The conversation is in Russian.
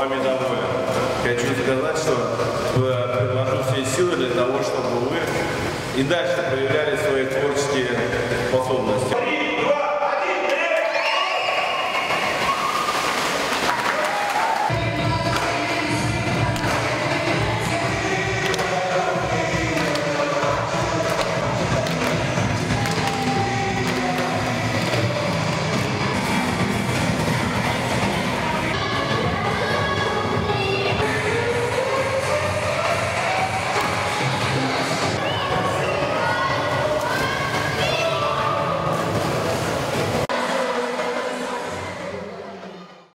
вами домой. Хочу сказать, что приложу все силы для того, чтобы вы и дальше проявляли свои творческие